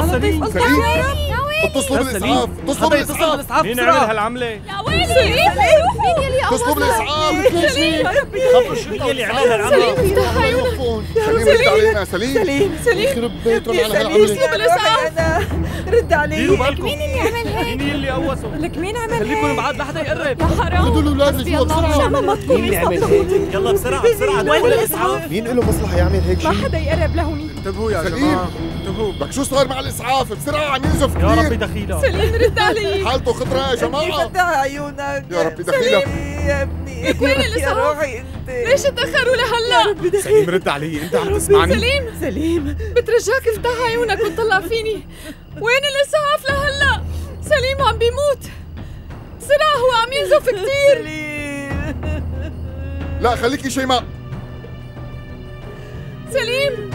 خلص. سليم. سليم اتصلوا بالاسعاف اتصلوا بالاسعاف بالاسعاف مين. عمل هالعملة؟ يا ويلي مين يلي اتصلوا بالاسعاف خبروا الشرطة واللي عمل هالعملة افتح عيونك سليم رد علينا. سليم. سليم سليم. يخرب بيتهم على سليم هالعملة اتصلوا بالاسعاف رد علي مين اللي عمل هيك؟ مين اللي قوسوا؟ لك مين عمل خليكم هيك؟ بعاد لا حدا يقرب. يا حرام خذوا الاولاد لجوا بسرعة ونعم ما تكون مين اللي عمل هيك؟ يلا بسرعة بسرعة. وين دوروا الإسعاف؟ مين له مصلحة يعمل هيك ما شيء؟ حدا يقرب لهوني انتبهوا يا سليم. انتبهوا لك شو صار مع الإسعاف؟ بسرعة عم ينزف يا ربي كثير دخيلة. سليم رد علي حالته خطرة يا جماعة. فتح عيونك؟ يا ربي دخيلك. يا ابني. لك وين يا الإسعاف؟ روحي انت. ليش تأخروا لهلا؟ سليم رد علي. انت عم تسمعني؟ سليم. سليم. بترجاك افتح عيونك وطلع فيني. وين الإسعاف لهلا؟ سليم عم بيموت. بسرعة هو عم ينزف كثير. سليم. لا خليكي شيماء سليم.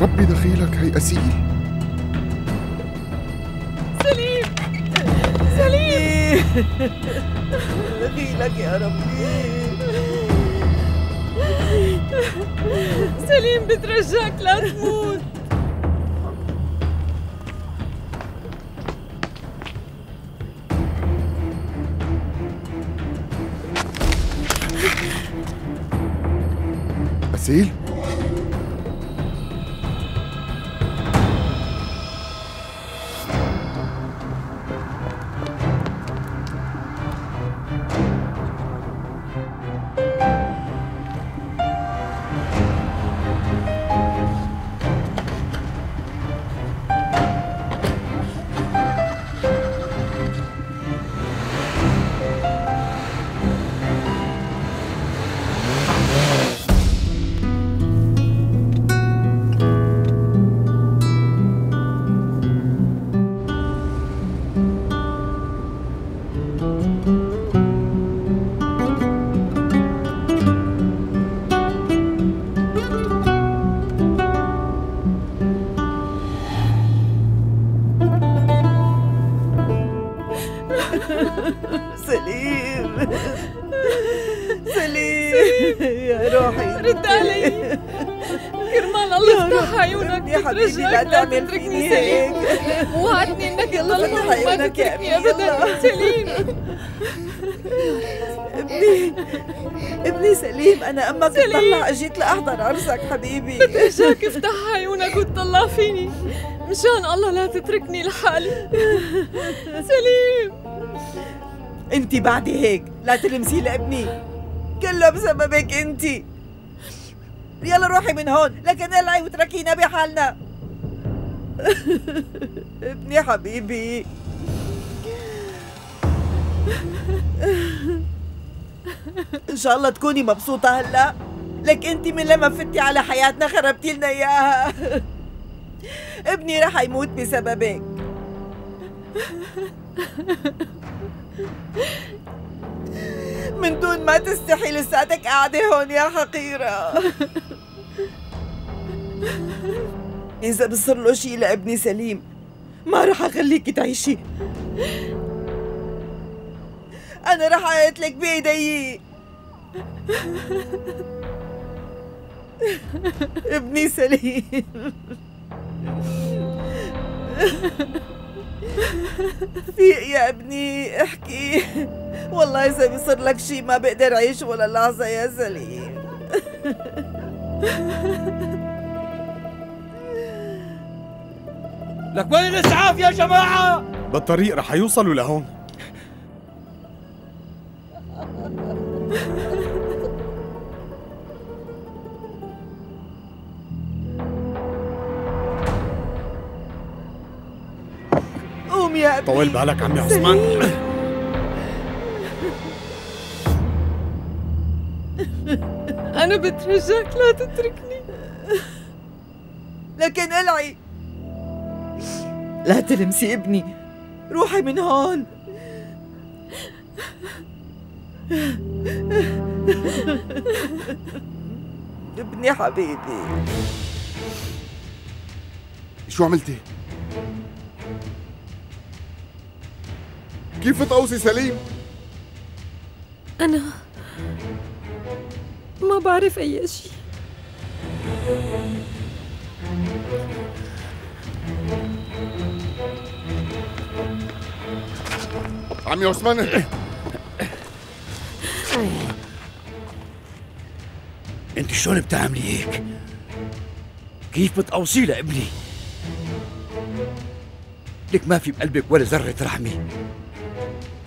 ربي دخيلك هي أسيل سليم. سليم. دخيلك يا ربي. سليم بترجاك لا تموت. أسيل؟ رد علي. كرمال الله افتح عيونك يا حبيبي لا تتركني سليم. هيك. وعدني إنك تضل يا تتركني ابدا. سليم. ابني ابني سليم أنا أمك سليم. تطلع أجيت لأحضر عرسك حبيبي. بترجاك افتح عيونك وتطلع فيني. مشان الله لا تتركني لحالي. سليم. أنت بعدي هيك لا تلمسي لابني. كله بسببك أنت. يلا روحي من هون لكن العي وتركينا بحالنا. ابني حبيبي. إن شاء الله تكوني مبسوطة هلا. لك انت من لما فتي على حياتنا خربتي لنا إياها. ابني رح يموت بسببك. من دون ما تستحي لساتك قاعدة هون يا حقيرة. إذا بصير له شي لابني سليم ما رح أخليك تعيشي. أنا رح أقتلك بإيدي. ابني سليم. فيق يا ابني احكي. والله إذا بيصير لك شي ما بقدر أعيش ولا لحظة يا سليم. لك وين الإسعاف يا جماعة؟ بالطريق رح يوصلوا لهون. طول بالك عمي عثمان. أنا بترجاك لا تتركني. لكن العي. لا تلمسي ابني. روحي من هون. ابني حبيبي. شو عملتي؟ كيف تقوصي سليم؟ أنا ما بعرف أي شيء عمي عثمان أنت شلون بتعملي هيك؟ كيف بتقوصي لابني؟ لك ما في بقلبك ولا ذرة رحمة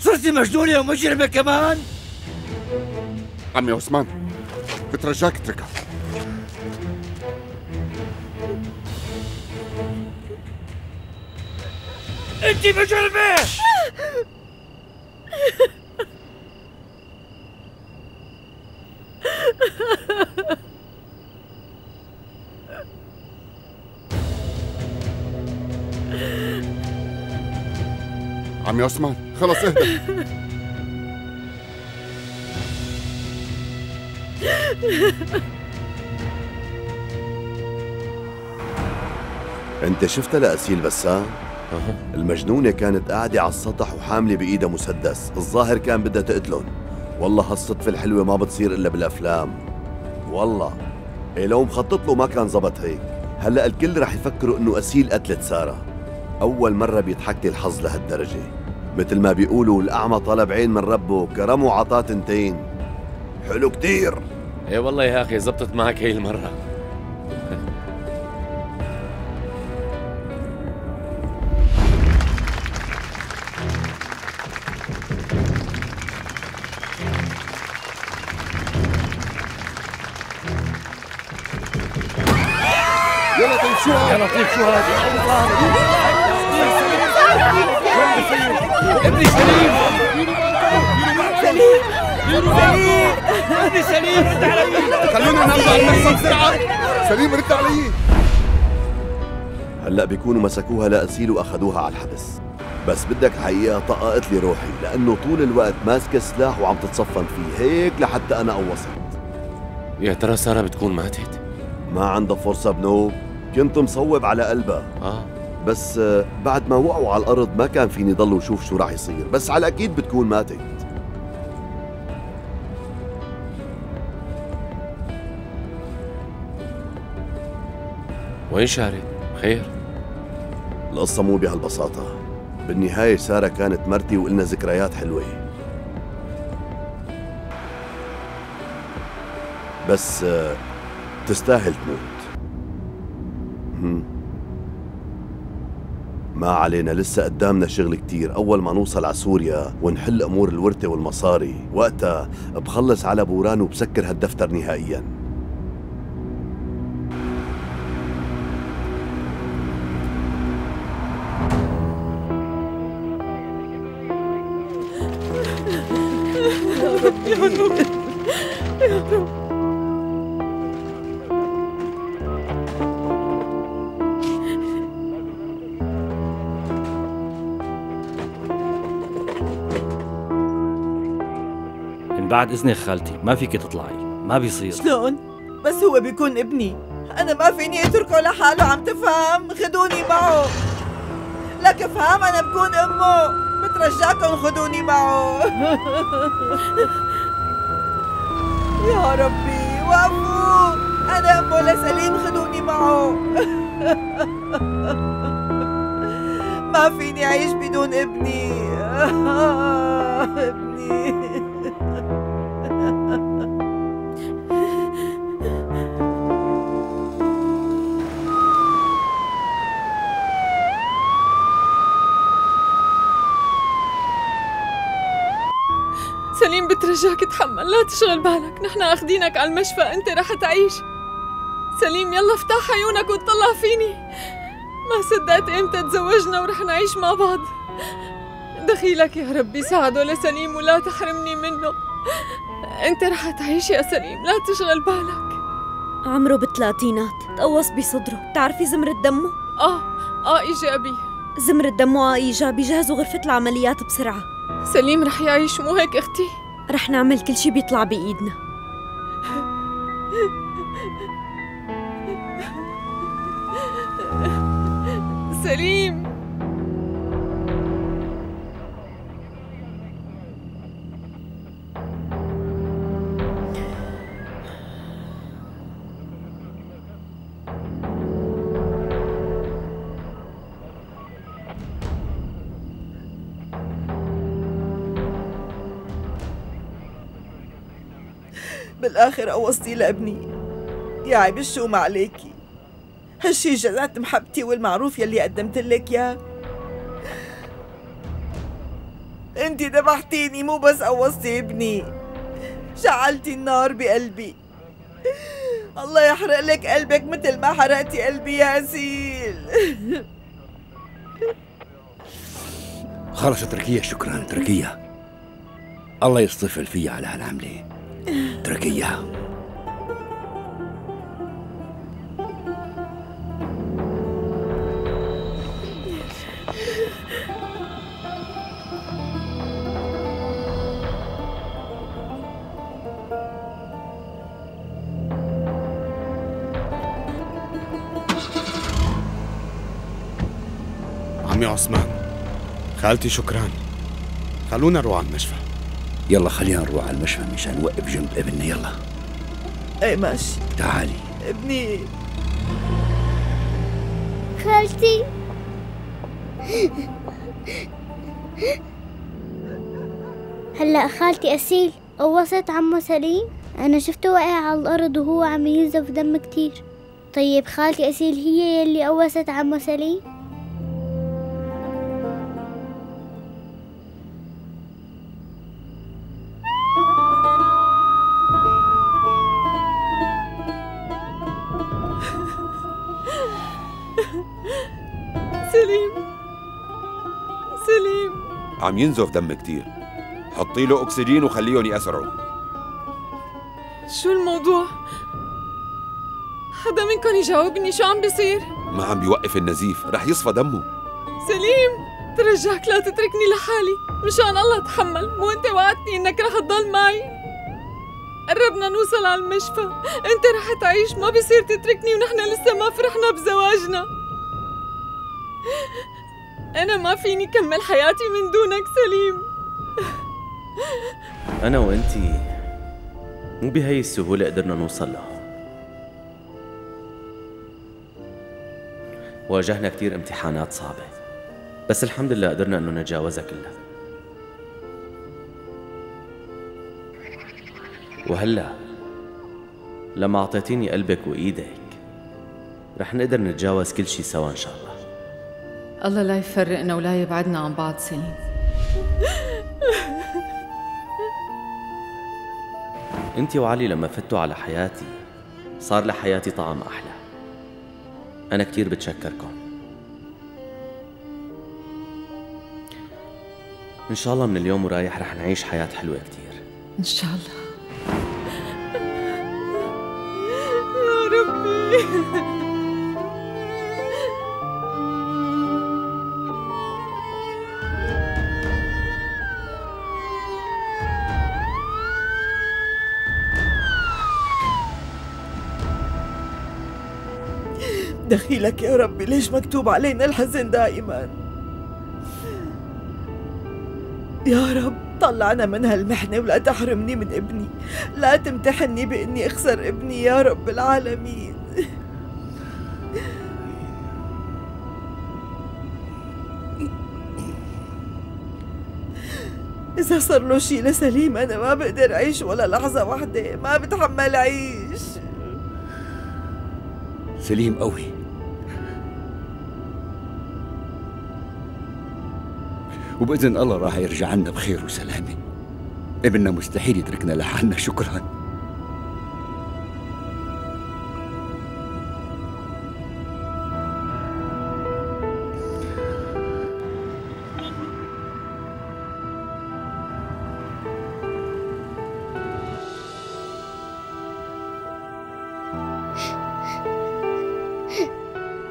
صرتي مجنونة ومجرمة كمان. عمي عثمان بترجاك اتركها انت مجرمة! عمي عثمان. خلص اهدى. انت شفتها لأسيل بسام؟ المجنونة كانت قاعدة على السطح وحاملة بإيدها مسدس. الظاهر كان بدها تقتلن والله هالصدفة الحلوة ما بتصير إلا بالأفلام. والله. إيه لو مخطط له ما كان زبط هيك. هلأ الكل رح يفكروا إنه أسيل قتلت سارة. أول مرة بيضحك لي الحظ لهالدرجة. مثل ما بيقولوا الأعمى طلب عين من ربه كرمه عطاه تنتين. حلو كتير. إيه والله يا أخي زبطت معك هي المرة. يلا طيب شو هاد؟ يا لطيف شو هذا؟ ابني سليم. سليم. ابني سليم. رد علي خلونا نرجع المحصن بسرعة سليم رد علي. هلا بيكونوا مسكوها لأسيل وأخذوها على الحبس. بس بدك حقيقة طققت لي روحي لأنه طول الوقت ماسكة سلاح وعم تتصفن فيه. هيك لحتى أنا قوصت. يا ترى سارة بتكون ماتت؟ ما عندها فرصة بنوب. كنت مصوب على قلبها. آه. بس آه، بعد ما وقعوا على الأرض ما كان فيني ضل وشوف شو راح يصير. بس على الأكيد بتكون ماتت. وين شارد خير. القصة مو بهالبساطة بالنهاية سارة كانت مرتي وإلنا ذكريات حلوة. بس آه، تستاهل تموت. ما علينا لسه قدامنا شغل كتير. أول ما نوصل على سوريا ونحل أمور الورثة والمصاري وقتها بخلص على بوران وبسكر هالدفتر نهائياً. بعد إذنك خالتي ما فيك تطلعي ما بيصير. شلون؟ بس هو بيكون ابني. أنا ما فيني أتركه لحاله عم تفهم؟ خدوني معه. لك افهم أنا بكون أمه. بترجاكم خدوني معه. يا ربي وقفوا أنا أمه لسليم خدوني معه. ما فيني أعيش بدون ابني. سليم بترجاك تحمل لا تشغل بالك. نحن اخدينك على المشفى أنت رح تعيش. سليم يلا افتح عيونك وتطلع فيني. ما صدقت إمتى تزوجنا ورح نعيش مع بعض. دخيلك يا ربي ساعده لسليم ولا تحرمني منه. أنت رح تعيش يا سليم لا تشغل بالك. عمره بالثلاثينات تقوص بصدره. بتعرفي زمرة دمه؟ آه آه إيجابي. زمرة دمه آه إيجابي. جهزوا غرفة العمليات بسرعة. سليم رح يعيش مو هيك أختي. رح نعمل كل شي بيطلع بإيدنا. سليم. بالاخر قوصتي لابني. يا عيب الشوم عليكي. هالشي جزعت محبتي والمعروف يلي قدمت لك ياه انتي ذبحتيني مو بس قوصتي ابني. شعلتي النار بقلبي. الله يحرق لك قلبك مثل ما حرقتي قلبي يا أسيل. خلص اتركيها شكرا اتركيها. الله يصطفل فيها على هالعملة اتركيها عمي عثمان خالتي شكران. خلونا نروح على المشفى يلا خلينا نروح على المشفى مشان نوقف جنب ابننا يلا. إيه ماشي. تعالي. ابني. خالتي. هلا خالتي أسيل قوصت عمو سليم. أنا شفته واقع على الأرض وهو عم ينزف دم كتير. طيب خالتي أسيل هي يلي قوصت عمو سليم؟ عم ينزف دم كتير. حطي له أكسجين وخليهم يأسرعوا شو الموضوع؟ حدا منكم يجاوبني شو عم بيصير؟ ما عم بيوقف النزيف رح يصفى دمه. سليم ترجاك لا تتركني لحالي. مشان الله تحمل مو انت وعدتني انك رح تضل معي. قربنا نوصل على المشفى. انت رح تعيش ما بيصير تتركني ونحن لسه ما فرحنا بزواجنا. أنا ما فيني كمل حياتي من دونك سليم. أنا وأنتي مو بهي السهولة قدرنا نوصل له. واجهنا كتير امتحانات صعبة بس الحمد لله قدرنا إنه نتجاوزها كلها. وهلأ لما أعطيتيني قلبك وإيدك رح نقدر نتجاوز كل شي سوا إن شاء الله. الله لا يفرقنا ولا يبعدنا عن بعض سليم أنت وعلي لما فتوا على حياتي صار لحياتي طعم أحلى. أنا كتير بتشكركم. إن شاء الله من اليوم ورايح رح نعيش حياة حلوة كتير. إن شاء الله. يا ربي. دخيلك يا ربي ليش مكتوب علينا الحزن دائما؟ يا رب طلعنا من هالمحنة ولا تحرمني من ابني. لا تمتحني بإني أخسر ابني يا رب العالمين. إذا صار له شي لسليم أنا ما بقدر أعيش ولا لحظة واحدة ما بتحمل أعيش سليم قوي. وبإذن الله راح يرجع عنا بخير وسلامة. ابننا مستحيل يتركنا لحالنا شكرا.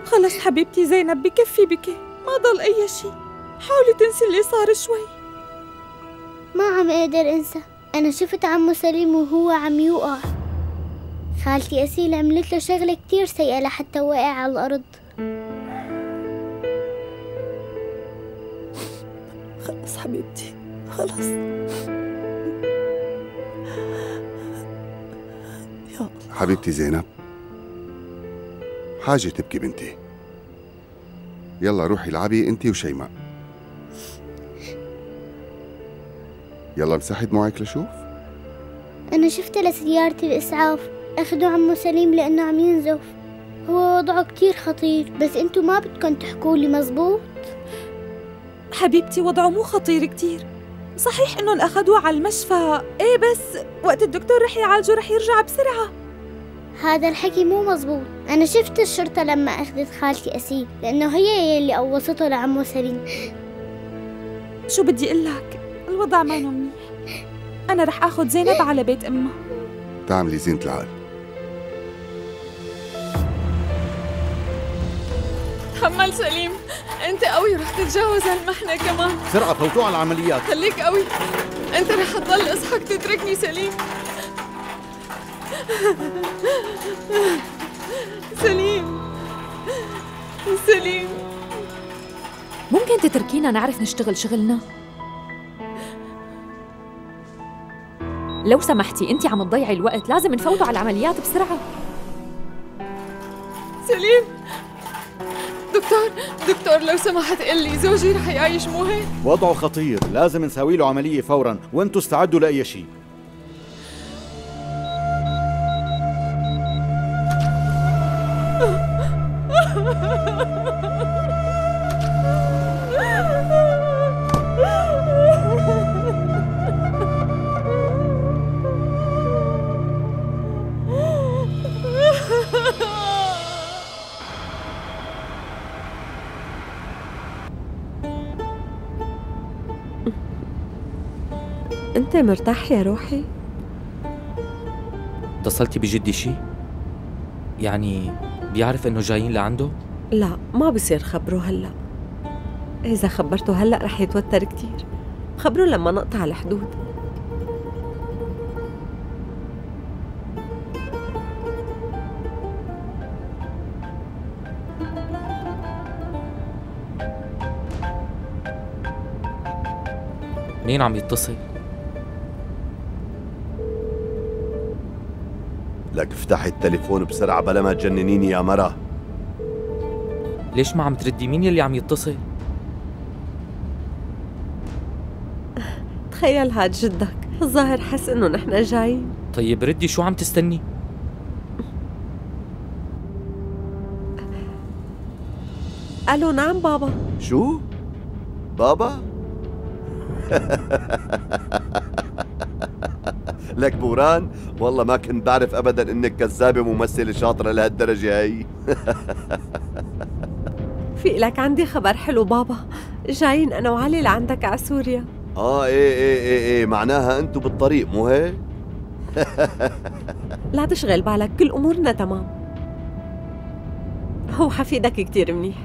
خلص حبيبتي زينب بكفي بكي ما ضل أي شي حاولي تنسي اللي صار شوي. ما عم أقدر أنسى. أنا شفت عمو سليم وهو عم يوقع. خالتي أسيل عملت له شغلة كتير سيئة لحتى وقع على الأرض. خلص حبيبتي. خلص. حبيبتي زينب. حاجة تبكي بنتي. يلا روحي العبي أنتي وشيماء. يلا مسحي دموعك لشوف. أنا شفت لسيارة الإسعاف أخدوا عمو سليم لأنه عم ينزف. هو وضعه كتير خطير بس أنتو ما بدكم تحكوا لي مزبوط. حبيبتي وضعه مو خطير كتير. صحيح إنهم أخذوه على المشفى. إيه بس وقت الدكتور رح يعالجه رح يرجع بسرعة. هذا الحكي مو مزبوط. أنا شفت الشرطة لما أخذت خالتي أسيل لأنه هي يلي قوصته لعمو سليم. شو بدي أقول لك؟ الوضع ما منيح أنا رح آخذ زينب على بيت أمها. تعملي زينة العقل. تحمل سليم. أنت قوي رح تتجاوز هالمحنة كمان. بسرعة فوتوه على العمليات. خليك قوي. أنت رح تضل أصحك تتركني سليم. سليم. سليم. ممكن تتركينا نعرف نشتغل شغلنا؟ لو سمحتي انت عم تضيعي الوقت. لازم نفوتوا على العمليات بسرعة. سليم. دكتور دكتور لو سمحت قل لي زوجي رح يعيش مو هيك؟ وضعه خطير. لازم نسوي له عملية فورا وانتوا استعدوا لأي شيء. مرتاح يا روحي اتصلتي بجدي شي؟ يعني بيعرف إنه جايين لعنده؟ لا ما بصير خبره هلأ إذا خبرته هلأ رح يتوتر كتير خبره لما نقطع الحدود مين عم يتصل؟ لك افتحي التليفون بسرعة بلا ما تجننيني يا مرة ليش ما عم تردي مين يلي عم يتصل؟ تخيل هاد جدك الظاهر حس إنه نحن جايين طيب ردي شو عم تستني؟ ألو نعم بابا شو؟ بابا؟ لك بوران؟ والله ما كنت بعرف ابدا إنك كذابة ممثله شاطرة لهالدرجة هي. في لك عندي خبر حلو بابا. جايين أنا وعلي لعندك على سوريا. آه إيه إيه إيه إيه معناها انتو بالطريق مو هيك؟ لا تشغل بالك كل أمورنا تمام. هو حفيدك كتير منيح.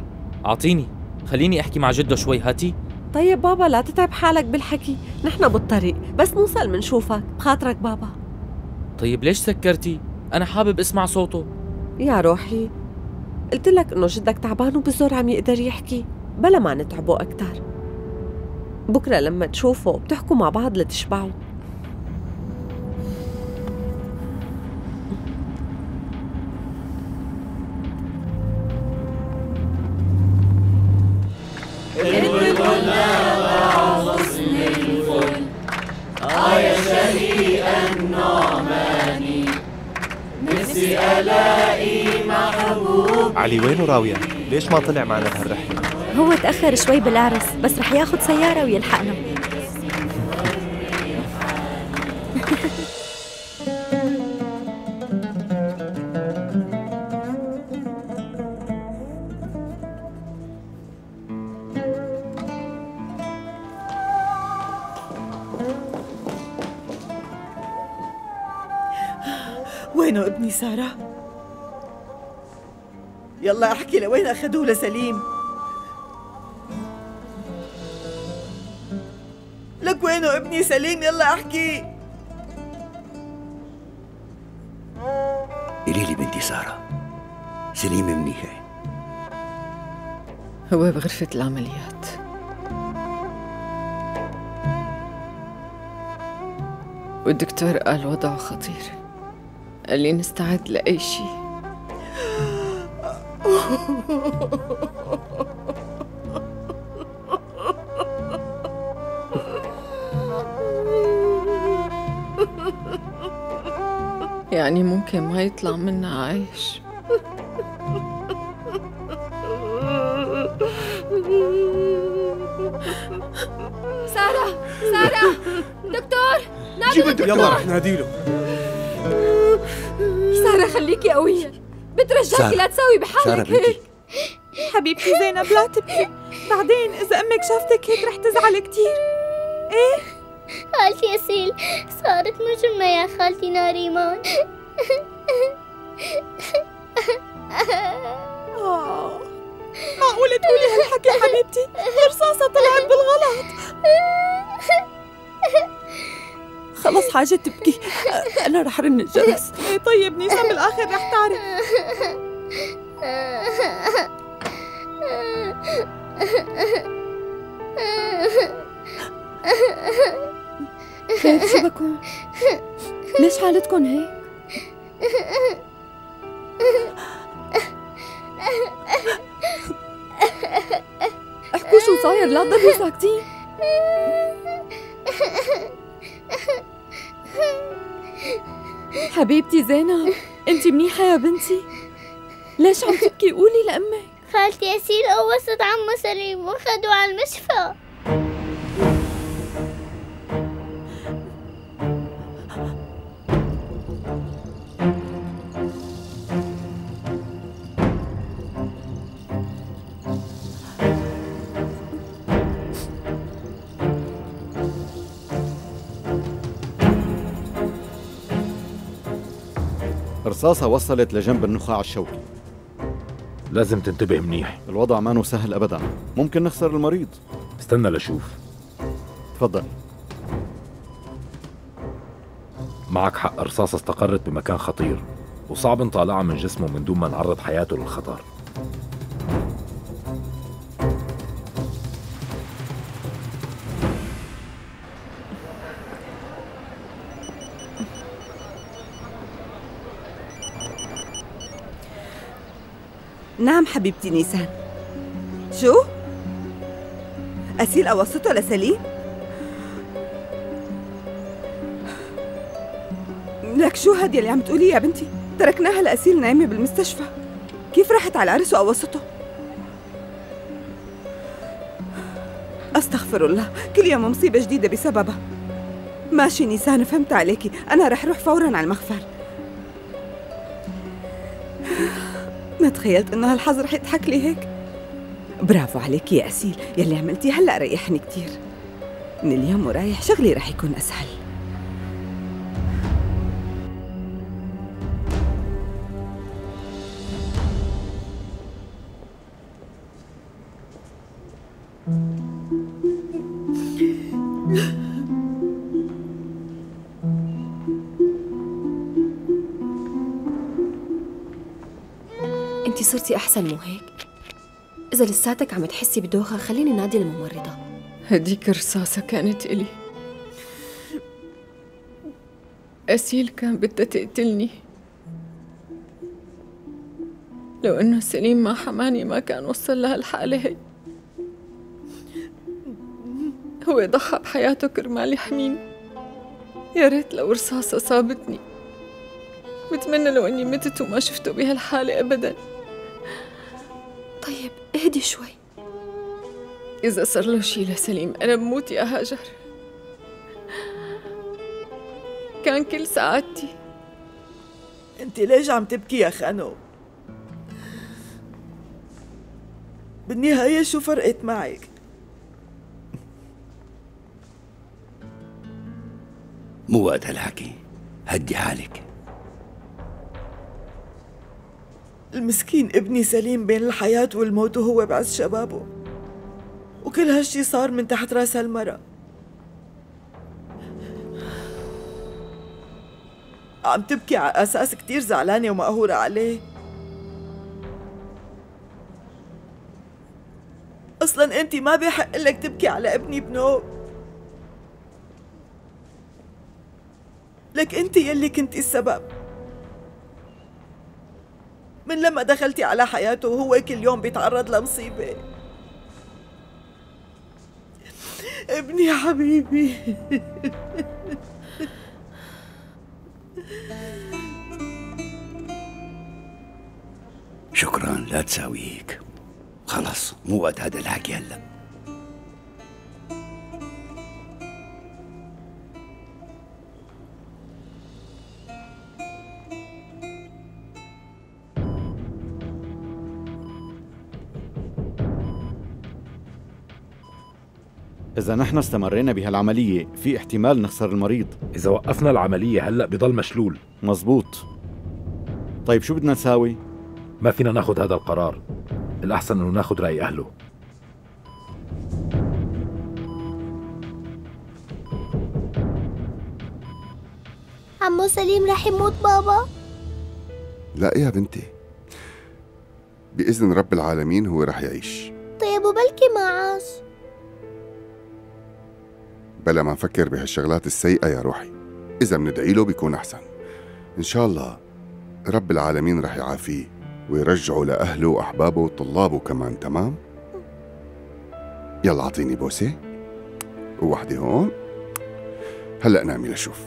أعطيني خليني أحكي مع جده شوي هاتي. طيب بابا لا تتعب حالك بالحكي. نحن بالطريق. بس نوصل منشوفك. بخاطرك بابا. طيب ليش سكرتي؟ أنا حابب أسمع صوته. يا روحي. قلت لك إنه جدك تعبان وبزور عم يقدر يحكي. بلا ما نتعبه أكثر بكرة لما تشوفه بتحكوا مع بعض لتشبعوا. علي وينه راوية؟ ليش ما طلع معنا بهالرحلة؟ هو تأخر شوي بالعرس بس رح ياخد سيارة ويلحقنا وينه ابني سارة؟ يلا احكي لوين اخذوه لسليم؟ لك وينه ابني سليم؟ يلا احكي. قولي لي بنتي سارة. سليم منيح هو بغرفة العمليات. والدكتور قال وضعه خطير. قال لي نستعد لأي شيء. يعني ممكن ما يطلع منا عايش. سارة سارة دكتور نادوا الدكتور. يلا رح ناديله سارة خليكي قوية. سارة. لا تساوي بحالك. هيك حبيبتي زينب لا تبكي. بعدين إذا أمك شافتك هيك رح تزعل كتير. إيه؟ خالتي أسيل صارت مجرمة يا خالتي ناريمان. آه. معقولة تقولي هالحكي حبيبتي؟ الرصاصة طلعت بالغلط. خلص حاجة تبكي أنا رح رن الجرس طيب نيسان بالآخر رح تعرف خير شو بكون؟ ليش حالتكم هيك؟ احكوا شو صاير لا تضلوا ساكتين حبيبتي زينب انت منيحة يا بنتي؟ ليش عم تبكي؟ قولي لأمك. خالتي أسيل قوصت عمو سليم وخدوه على المشفى. رصاصة وصلت لجنب النخاع الشوكي. لازم تنتبه منيح. الوضع ما سهل أبدا. ممكن نخسر المريض. استنى لشوف تفضل. معك حق رصاصة استقرت بمكان خطير وصعب نطالعها من جسمه من دون ما نعرض حياته للخطر. نعم حبيبتي نيسان شو؟ أسيل أوسطه لسليم؟ لك شو هادي اللي عم تقولي يا بنتي؟ تركناها لأسيل نايمة بالمستشفى كيف راحت على العرس وأوسطه؟ أستغفر الله كل يوم مصيبة جديدة بسببها ماشي نيسان فهمت عليكي أنا رح روح فورا على المخفر ما تخيلت انه هالحظ رح يضحك لي هيك؟ برافو عليك يا أسيل يلي عملتيه هلأ ريحني كتير. من اليوم ورايح شغلي رح يكون أسهل. صرتي أحسن مو هيك؟ إذا لساتك عم تحسي بدوخة خليني نادي الممرضه هديك رصاصة كانت إلي. أسيل كان بدها تقتلني. لو إنه سليم ما حماني ما كان وصل لهالحالة هي. هو ضحى بحياته كرمال يحميني. يا ريت لو رصاصة صابتني. بتمنى لو إني متت وما شفته بهالحالة أبدا. طيب اهدي شوي. إذا صار له شي لسليم أنا بموت يا هاجر. كان كل سعادتي أنت ليش عم تبكي يا خانو؟ بالنهاية شو فرقت معك؟ مو وقت هالحكي. هدي حالك. المسكين ابني سليم بين الحياة والموت وهو بعز شبابه. وكل هالشي صار من تحت رأس هالمرة عم تبكي على أساس كتير زعلانة ومقهورة عليه. أصلا أنت ما بيحق لك تبكي على ابني بنوب لك أنت يلي كنتي السبب. من لما دخلتي على حياته وهو كل يوم بيتعرض لمصيبة. ابني حبيبي. شكرا لا تساويك. خلص مو وقت هذا الحكي هلأ. إذا نحن استمرينا بهالعملية في احتمال نخسر المريض. إذا وقفنا العملية هلأ بضل مشلول. مزبوط طيب شو بدنا نساوي؟ ما فينا ناخذ هذا القرار. الأحسن إنه ناخذ رأي أهله. عمو سليم رح يموت بابا؟ لا يا بنتي. بإذن رب العالمين هو رح يعيش. طيب وبلكي ما عاش بلا ما نفكر بهالشغلات السيئة يا روحي. إذا بندعي له بيكون أحسن. إن شاء الله رب العالمين رح يعافيه ويرجعه لأهله وأحبابه وطلابه كمان تمام؟ يلا أعطيني بوسة. ووحدة هون. هلأ نامي لشوف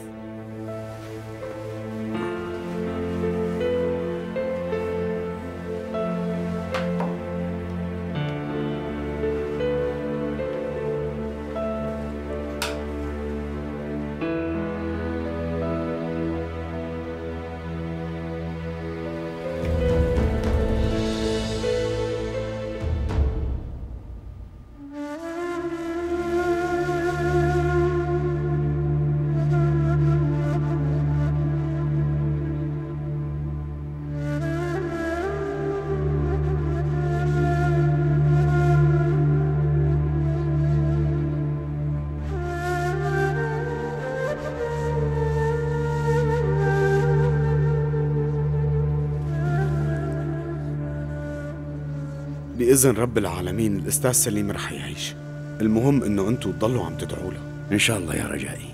بإذن رب العالمين الأستاذ سليم رح يعيش. المهم إنه أنتوا تضلوا عم تدعوا له. إن شاء الله يا رجائي.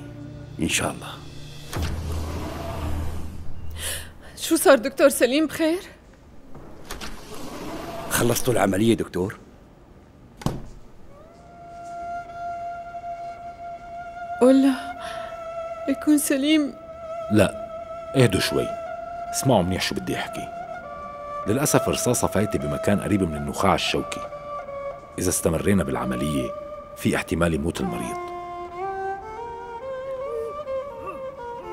إن شاء الله. شو صار دكتور سليم؟ بخير؟ خلصتوا العملية دكتور؟ ولا يكون سليم. لا اهدوا شوي. اسمعوا منيح شو بدي أحكي. للأسف رصاصة فايتة بمكان قريب من النخاع الشوكي. إذا استمرينا بالعملية في احتمال يموت المريض.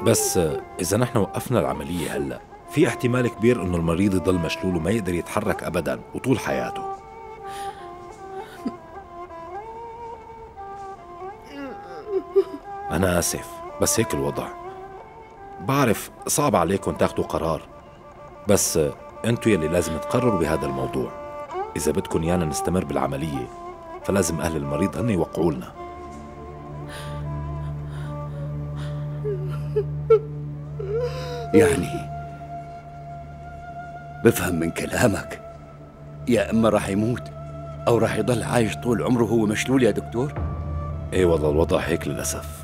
بس إذا نحن وقفنا العملية هلأ في احتمال كبير إنه المريض يضل مشلول وما يقدر يتحرك أبدا وطول حياته. أنا آسف بس هيك الوضع. بعرف صعب عليكم تاخدوا قرار. بس أنتوا يلي لازم تقرروا بهذا الموضوع. إذا بدكم يانا نستمر بالعملية فلازم أهل المريض هن يوقعوا لنا. يعني بفهم من كلامك. يا إما راح يموت أو راح يضل عايش طول عمره هو مشلول يا دكتور؟ إيه والله الوضع هيك للأسف.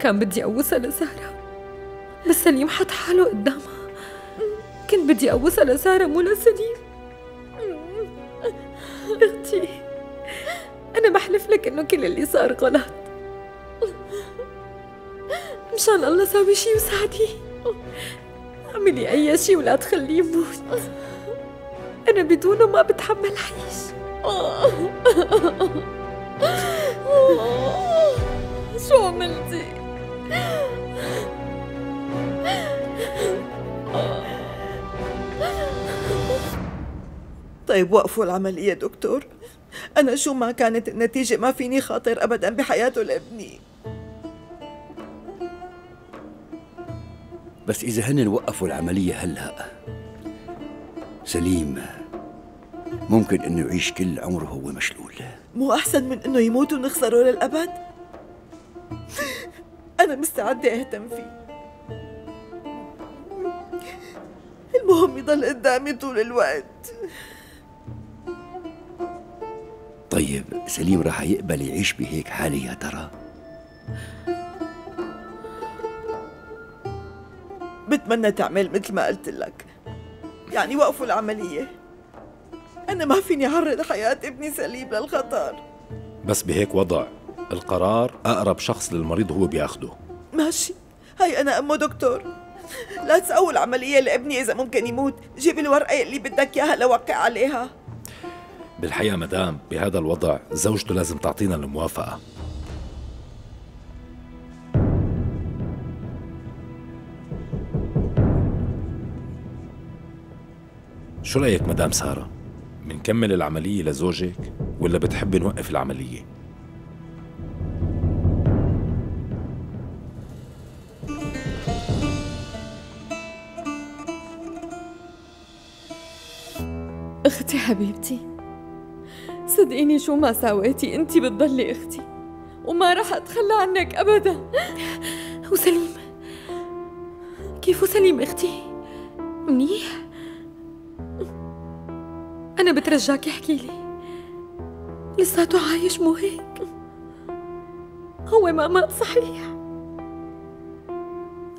كان بدي أوصل لسارة بس سليم حط حاله قدامها. كنت بدي أوصل لسارة مو لسليم. أختي أنا بحلف لك إنه كل اللي صار غلط. مشان الله ساوي شي وساعديه اعملي أي شي ولا تخليه يموت. أنا بدونه ما بتحمل أعيش شو عملتي؟ طيب وقفوا العملية دكتور. أنا شو ما كانت النتيجة؟ ما فيني خاطر أبدا بحياته لابني بس إذا هن وقفوا العملية هلأ سليم ممكن إنه يعيش كل عمره هو مشلول. مو أحسن من إنه يموت ونخسره للأبد؟ أنا مستعدة أهتم فيه. المهم يضل قدامي طول الوقت. طيب سليم راح يقبل يعيش بهيك حالة يا ترى؟ بتمنى تعمل مثل ما قلت لك. يعني وقفوا العملية. أنا ما فيني أعرض حياة ابني سليم للخطر. بس بهيك وضع. القرار أقرب شخص للمريض هو بياخده. ماشي. هاي أنا أمه دكتور. لا تسووا العملية لابني إذا ممكن يموت. جيب الورقة اللي بدك إياها لوقع عليها. بالحقيقة مدام بهذا الوضع زوجته لازم تعطينا الموافقة. شو رأيك مدام سارة؟ منكمل العملية لزوجك ولا بتحبي نوقف العملية؟ شو ما سويتي انت بتضلي أختي. وما رح أتخلى عنك ابدا. وسليم. كيف سليم أختي؟ منيح؟ أنا بترجاك احكي لي. لساته عايش مو هيك؟ هو ما مات صحيح.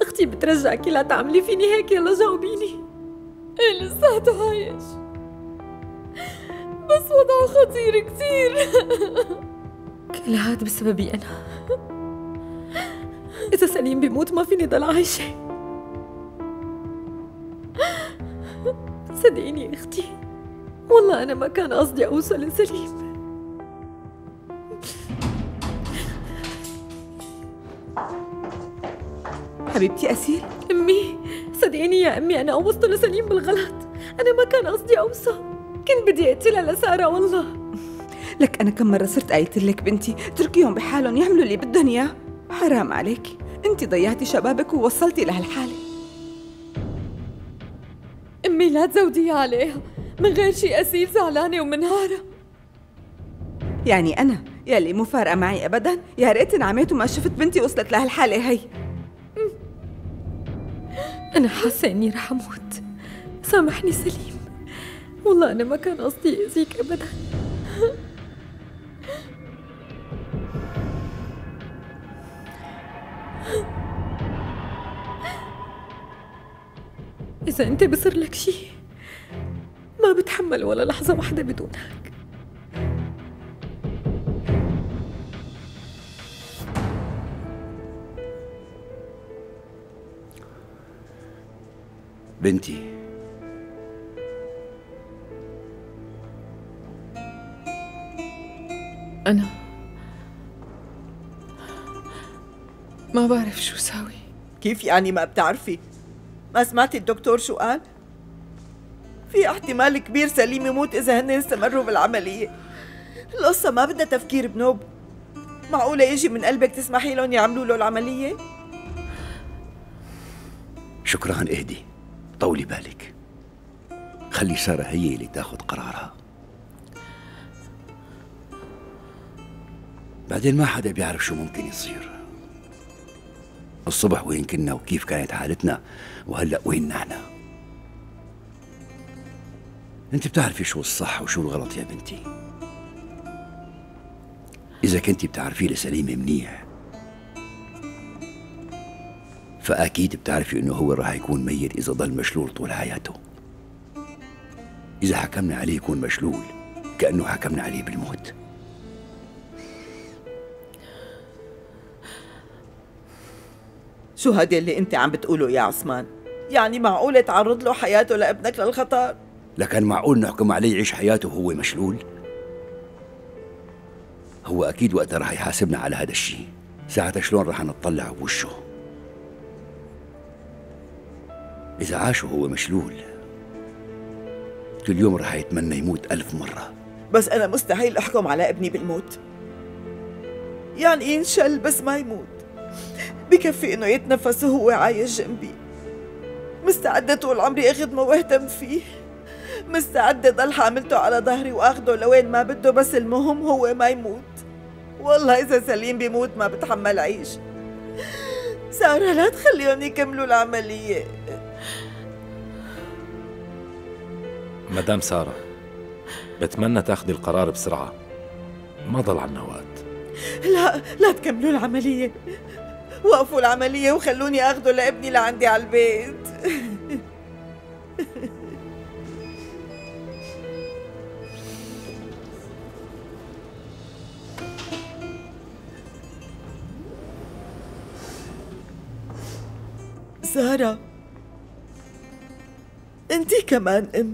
أختي بترجاكي لا تعملي فيني هيك يلا جاوبيني. إيه لساته عايش بس وضعه خطير كثير. كل هاد بسببي أنا. إذا سليم بيموت ما فيني ضل عايشة. صدقيني أختي والله أنا ما كان قصدي أوصل لسليم. حبيبتي أسيل. أمي. صدقيني يا أمي أنا قوصته لسليم بالغلط. أنا ما كان قصدي أوصى كنت بدي أقتلها لسارة والله. لك أنا كم مرة صرت قايلت لك بنتي اتركيهم بحالهم يعملوا اللي بدهم إياه. حرام عليك. أنت ضيعتي شبابك ووصلتي لهالحالة. أمي لا تزودي عليها. من غير شي أسيل زعلانة ومنهارة. يعني أنا يلي مو فارقة معي أبدا؟ يا ريت انعميت وما شفت بنتي وصلت لهالحالة هي. أنا حاسة إني رح أموت. سامحني سليم. والله أنا ما كان قصدي أذيك أبدا. إذا أنت بصير لك شي ما بتحمل ولا لحظة واحدة بدونك. بنتي أنا ما بعرف شو ساوي كيف يعني ما بتعرفي؟ ما سمعتي الدكتور شو قال؟ في احتمال كبير سليم يموت إذا هن استمروا بالعملية القصة ما بدها تفكير بنوب معقولة يجي من قلبك تسمحي لهم يعملوا له العملية؟ شكرا إهدي طولي بالك خلي سارة هي اللي تاخذ قرارها بعدين ما حدا بيعرف شو ممكن يصير. الصبح وين كنا وكيف كانت حالتنا وهلأ وين نحن؟ أنت بتعرفي شو الصح وشو الغلط يا بنتي. إذا كنتي بتعرفي لسليم منيح. فأكيد بتعرفي إنه هو راح يكون ميت إذا ضل مشلول طول حياته. إذا حكمنا عليه يكون مشلول كأنه حكمنا عليه بالموت. شو هذا اللي انت عم بتقوله يا عثمان؟ يعني معقولة تعرض له حياته لابنك للخطر؟ لكن معقول نحكم عليه يعيش حياته وهو مشلول؟ هو أكيد وقتها رح يحاسبنا على هذا الشيء ساعتها شلون رح نطلع بوشه إذا عاش وهو مشلول كل يوم رح يتمنى يموت ألف مرة بس أنا مستحيل أحكم على ابني بالموت يعني ينشل بس ما يموت بكفي إنه يتنفس وهو عايش جنبي. مستعدة طول عمري أخدمه وأهتم فيه. مستعدة ضل حاملته على ظهري وأخده لوين ما بده بس المهم هو ما يموت. والله إذا سليم بيموت ما بتحمل عيش. سارة لا تخليهم يكملوا العملية. مدام سارة بتمنى تاخدي القرار بسرعة. ما ضل عنا وقت. لا لا تكملوا العملية. وقفوا العملية وخلوني أخده لابني لعندي على البيت سارة انتي كمان أم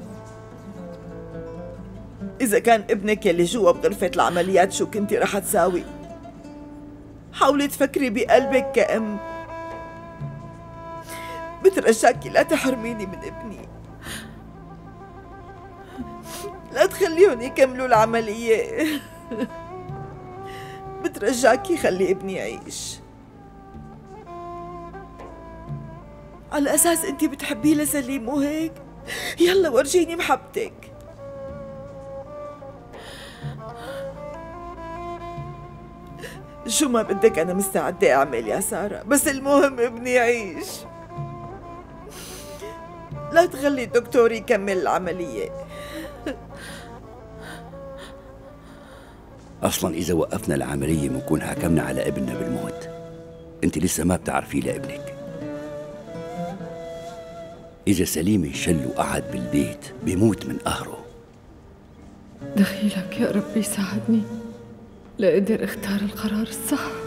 إذا كان ابنك يلي جوا بغرفة العمليات شو كنتي رح تساوي؟ حاولي تفكري بقلبك كأم. بترجاكي لا تحرميني من ابني. لا تخليهم يكملوا العملية. بترجاكي خلي ابني يعيش. على أساس أنت بتحبيه لسليم وهيك يلا ورجيني محبتك. شو ما بدك أنا مستعدة أعمل يا سارة بس المهم إبني يعيش لا تخلي الدكتور يكمل العملية. أصلا إذا وقفنا العملية بنكون حكمنا على ابننا بالموت. أنت لسه ما بتعرفيه لابنك. إذا سليم انشل وقعد بالبيت بيموت من قهره. دخيلك يا ربي ساعدني. لأقدر أختار القرار الصح.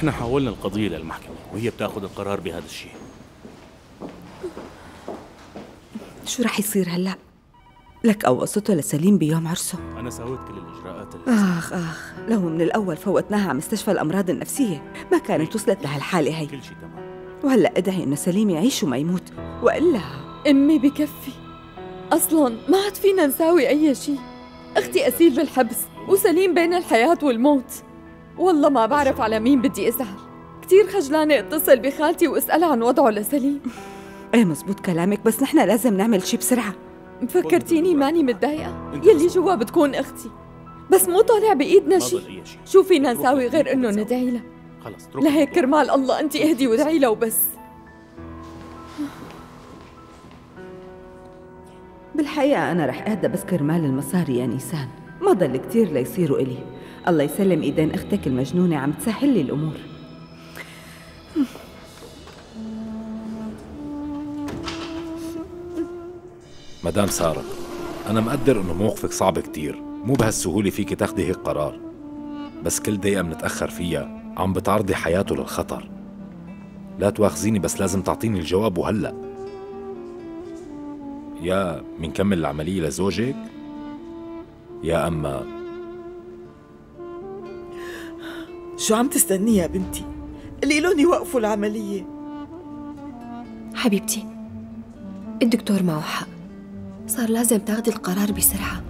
نحن حولنا القضية للمحكمة وهي بتاخذ القرار بهذا الشيء. شو رح يصير هلأ؟ لك قوصته لسليم بيوم عرسه. أنا سويت كل الإجراءات اللي آخ آخ لو من الأول فوتناها على مستشفى الأمراض النفسية ما كانت وصلت لهالحالة هي. كل شيء تمام. وهلأ ادعي إنه سليم يعيش وما يموت وإلا أمي بكفي. أصلا ما عاد فينا نساوي أي شيء. أختي أسيل بالحبس وسليم بين الحياة والموت. والله ما بعرف على مين بدي أزعل. كتير خجلانة اتصل بخالتي واسألها عن وضعه لسليم. إيه مزبوط كلامك بس نحن لازم نعمل شي بسرعة. مفكرتيني ماني متضايقة. يلي جوا بتكون أختي. بس مو طالع بإيدنا شي. شو فينا نساوي غير إنه ندعي لها؟ خلص لهيك كرمال الله أنت اهدي وادعي لها وبس. بالحقيقة أنا رح أهدى بس كرمال المصاري يا نيسان. ما ضل كتير ليصيروا إلي. الله يسلم إيدين أختك المجنونة عم تسهل لي الأمور. مدام سارة أنا مقدر إنه موقفك صعب كتير. مو بهالسهولة فيك تاخدي هيك قرار. بس كل دقيقة منتأخر فيها عم بتعرضي حياته للخطر. لا تواخذيني بس لازم تعطيني الجواب وهلأ. يا منكمل العملية لزوجك يا أما شو عم تستني يا بنتي؟ قولي لهم يوقفوا العملية. حبيبتي الدكتور معه حق. صار لازم تاخدي القرار بسرعة.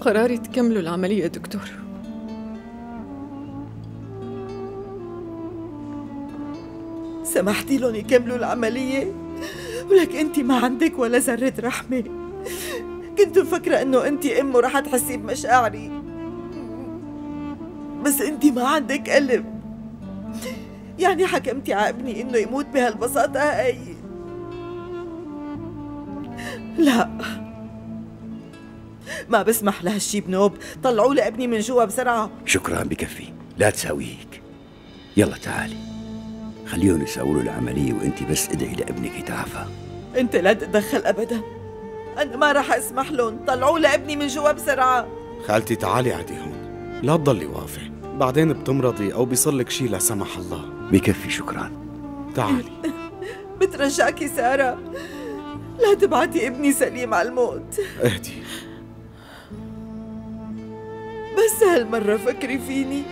قراري تكملوا العملية دكتور. سمحتي لهم يكملوا العملية؟ ولك أنت ما عندك ولا ذرة رحمة. كنت مفكرة إنه أنت أم ورح تحسي بمشاعري. بس أنت ما عندك قلب. يعني حكمتي على ابني إنه يموت بهالبساطة هاي. لا. ما بسمح لهالشي بنوب. طلعوا لي ابني من جوا بسرعة. شكرا بكفي. لا تساويك. يلا تعالي. خليهم يساووا له العملية وأنت بس ادعي لابنك يتعافى. أنت لا تتدخل ابدا. أنا ما رح أسمح لهم. طلعوا لي ابني من جوا بسرعة خالتي تعالي عدي هون. لا تضلي واقفة. بعدين بتمرضي أو بيصلك شي لا سمح الله. بكفي شكرا. تعالي. بترجاكي سارة. لا تبعتي ابني سليم على الموت. اهدي. بس هالمرة فكري فيني.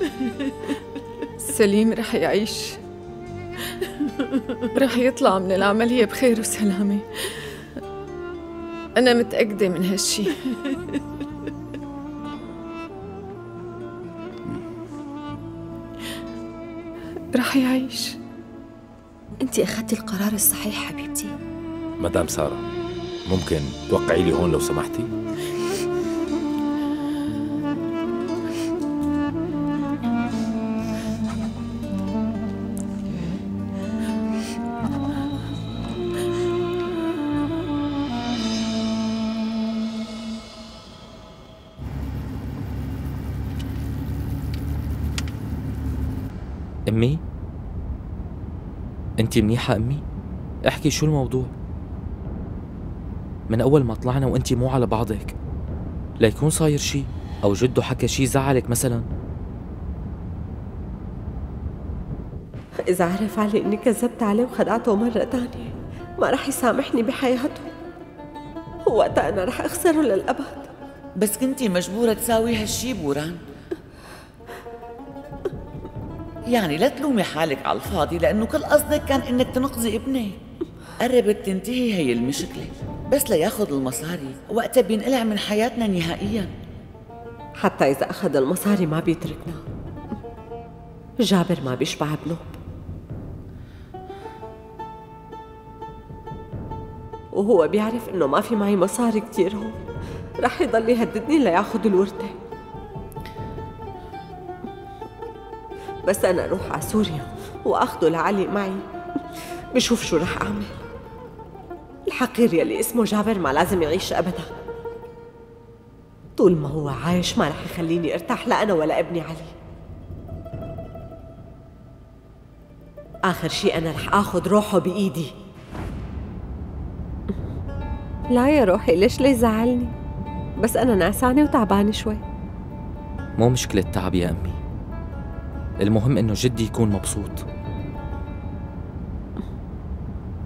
سليم رح يعيش. رح يطلع من العملية بخير وسلامة. أنا متأكدة من هالشي. رح يعيش. انت اخذتي القرار الصحيح حبيبتي. مدام سارة ممكن توقعي لي هون لو سمحتي؟ أنت منيحة أمي؟ احكي شو الموضوع؟ من أول ما طلعنا وأنت مو على بعضك ليكون صاير شي أو جده حكى شي زعلك مثلا إذا عرف علي إني كذبت عليه وخدعته مرة تانية ما رح يسامحني بحياته وقتها أنا رح أخسره للأبد بس كنتي مجبورة تساوي هالشي بوران يعني لا تلومي حالك على الفاضي لأنه كل قصدك كان إنك تنقذي ابنك قربت تنتهي هي المشكلة بس لياخذ المصاري. وقتها بينقلع من حياتنا نهائيا. حتى إذا أخذ المصاري ما بيتركنا. جابر ما بيشبع بنوب. وهو بيعرف إنه ما في معي مصاري كتير هون. رح يضل يهددني لياخذ الورثة. بس أنا أروح على سوريا وأخده لعلي معي. بشوف شو رح أعمل. الحقير يلي اسمه جابر ما لازم يعيش أبدا. طول ما هو عايش ما رح يخليني أرتاح لا أنا ولا ابني علي. آخر شي أنا رح آخذ روحه بإيدي. لا يا روحي ليش ليه زعلني؟ بس أنا نعسانة وتعبانة شوي. مو مشكلة تعب يا أمي. المهم إنه جدي يكون مبسوط.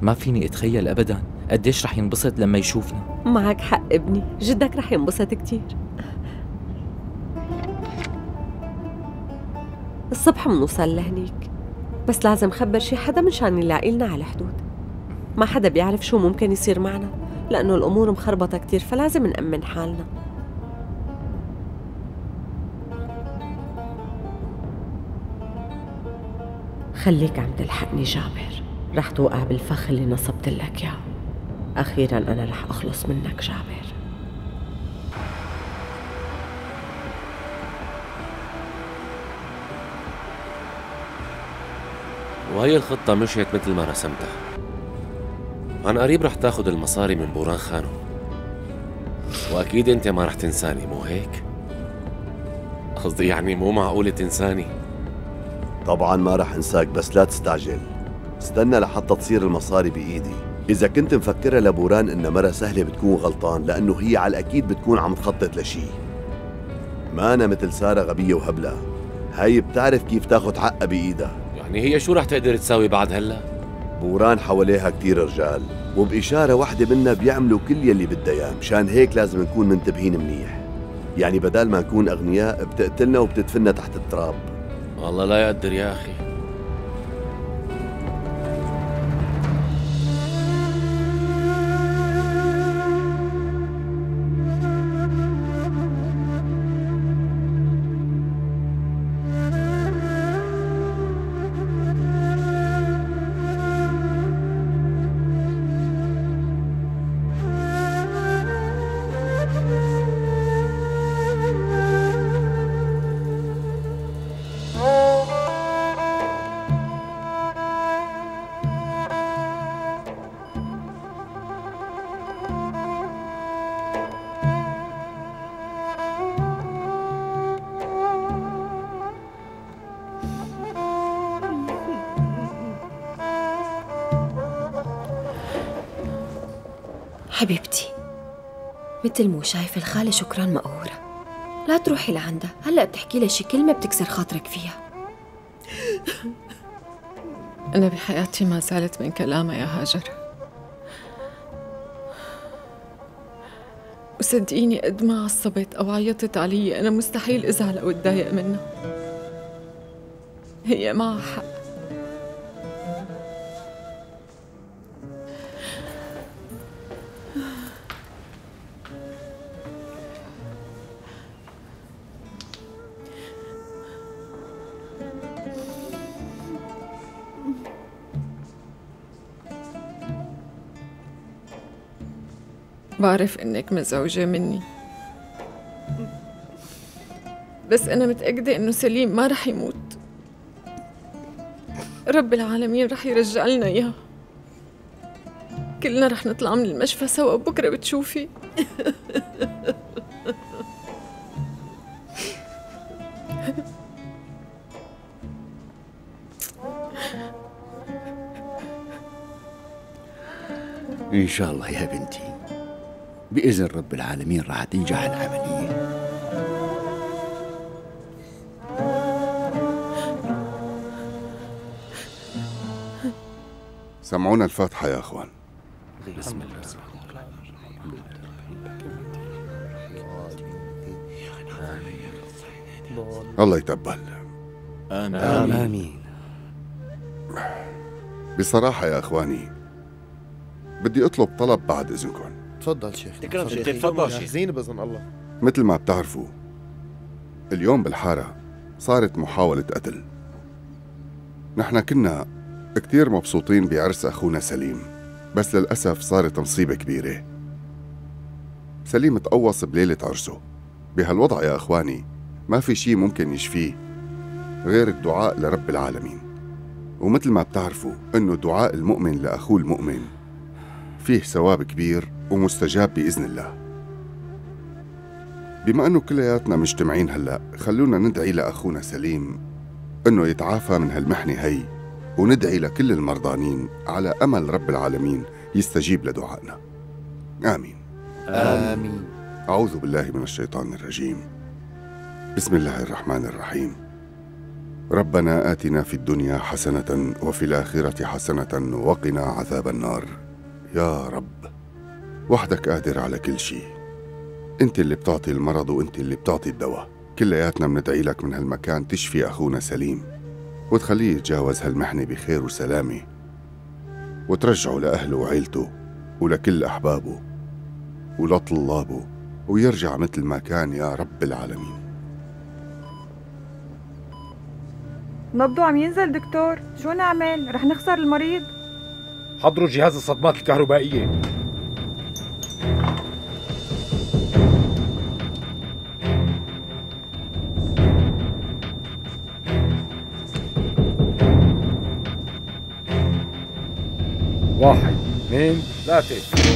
ما فيني أتخيل أبدا قديش رح ينبسط لما يشوفنا معك حق ابني جدك رح ينبسط كتير. الصبح منوصل لهنيك بس لازم خبر شي حدا مشان يلاقي لنا على الحدود ما حدا بيعرف شو ممكن يصير معنا لأنه الأمور مخربطة كتير فلازم نأمن حالنا. خليك عم تلحقني جابر. رح توقع بالفخ اللي نصبت لك إياه. أخيرا أنا رح أخلص منك جابر. وهي الخطة مشيت مثل ما رسمتها. عن قريب رح تاخد المصاري من بوران خانو. وأكيد أنت ما رح تنساني مو هيك؟ قصدي يعني مو معقولة تنساني. طبعا ما رح انساك بس لا تستعجل. استنى لحتى تصير المصاري بإيدي. إذا كنت مفكرة لبوران إن مرة سهلة بتكون غلطان لأنه هي على الأكيد بتكون عم تخطط لشي. ما أنا مثل سارة غبية وهبلة. هاي بتعرف كيف تاخد حقها بإيدها. يعني هي شو رح تقدر تساوي بعد هلا؟ بوران حواليها كتير رجال. وبإشارة واحدة منا بيعملوا كل يلي بدها إياه مشان هيك لازم نكون منتبهين منيح. يعني بدل ما نكون أغنياء بتقتلنا وبتدفننا تحت التراب. والله لا يقدر يا أخي. مثل مو شايفة الخالة؟ شكران مقهورة. لا تروحي لعندها. هلأ بتحكي لها شي كلمة بتكسر خاطرك فيها. أنا بحياتي ما زعلت من كلامها يا هاجر. وصدقيني قد ما عصبت أو عيطت علي أنا مستحيل أزعل أو أتضايق منها هي معها حق. بعرف إنك مزعوجة مني. بس أنا متأكدة إنه سليم ما رح يموت. رب العالمين رح يرجع لنا إياه كلنا رح نطلع من المشفى سوا بكرة بتشوفي. إن شاء الله يا بنتي. بإذن رب العالمين راح تنجح العملية. سمعونا الفاتحة يا أخوان. بسم الله. الله يتقبل. آمين. آمين. بصراحة يا أخواني بدي أطلب طلب بعد إذنكم. تفضل شيخ. تكرم شيخي تفضل. شيخ. جاهزين بإذن الله. مثل ما بتعرفوا اليوم بالحارة صارت محاولة قتل. نحن كنا كتير مبسوطين بعرس أخونا سليم بس للأسف صارت مصيبة كبيرة. سليم تقوص بليلة عرسه. بهالوضع يا أخواني ما في شي ممكن يشفيه غير الدعاء لرب العالمين. ومثل ما بتعرفوا إنه دعاء المؤمن لأخوه المؤمن فيه ثواب كبير ومستجاب بإذن الله. بما أنه كلياتنا مجتمعين هلأ خلونا ندعي لأخونا سليم أنه يتعافى من هالمحنة هي وندعي لكل المرضانين على أمل رب العالمين يستجيب لدعائنا. آمين. آمين. أعوذ بالله من الشيطان الرجيم. بسم الله الرحمن الرحيم. ربنا آتنا في الدنيا حسنة وفي الآخرة حسنة وقنا عذاب النار. يا رب. وحدك قادر على كل شيء. انت اللي بتعطي المرض وانت اللي بتعطي الدواء. كلياتنا بندعي لك من هالمكان تشفي أخونا سليم. وتخليه يتجاوز هالمحنة بخير وسلامة. وترجعه لأهله وعيلته ولكل أحبابه ولطلابه. ويرجع مثل ما كان يا رب العالمين. نبضه عم ينزل دكتور. شو نعمل؟ رح نخسر المريض؟ حضروا جهاز الصدمات الكهربائية. واحد اثنين ثلاثة.